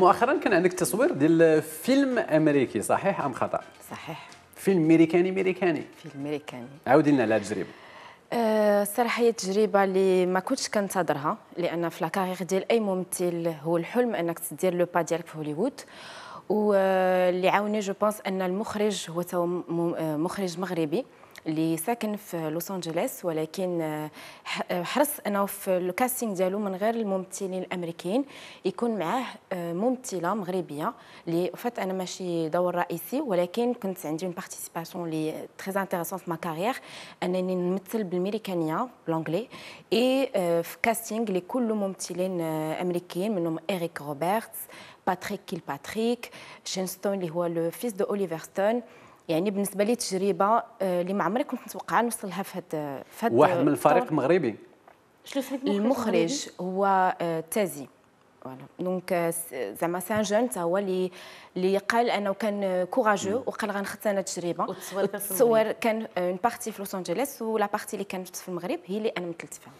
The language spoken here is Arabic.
مؤخرا كان عندك تصوير ديال فيلم أمريكي صحيح أم خطأ؟ صحيح. فيلم ميريكاني ميريكاني فيلم أمريكاني. عاودي لنا على التجربه أه الصراحه هي تجربة اللي ما كنتش كنتظرها لأن في la carrière ديال أي ممثل هو الحلم أنك تدير le pas ديالك في هوليوود. واللي عاوني je pense أن المخرج هو مخرج مغربي. اللي ساكن في لوس أنجلوس ولكن آه، آه، حرص أنه في الكاستينغ ديالو من غير الممثلين الأمريكيين يكون معاه آه، ممثلة مغربية اللي فات أنا ماشي دور رئيسي ولكن كنت عندي une participation اللي très intéressante في ma carrière أنني نمثل بالميريكانية بلونجلي اي في كاستينغ لكل ممثلين أمريكيين منهم ايريك روبرتس باتريك كيل باتريك شينستون اللي هو le fils de اوليفر ستون يعني بالنسبة لي تجربة آه، اللي ما عمري كنت نتوقع نوصل لها في هذا في هذا واحد من الفريق مغربي المخرج هو آه، تازي. voilà. donc آه، زعما سان جون هو اللي اللي قال أنه كان courageux وقال غنخدم أنا التجربه كان كان une partie في لوس انجلوس و la partie اللي كانت في المغرب هي اللي أنا مثلت فيها.